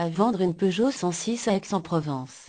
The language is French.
À vendre une Peugeot 106 à Aix-en-Provence.